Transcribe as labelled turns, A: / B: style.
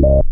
A: love.